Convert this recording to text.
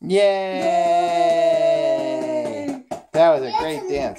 Yay! That was a great dance.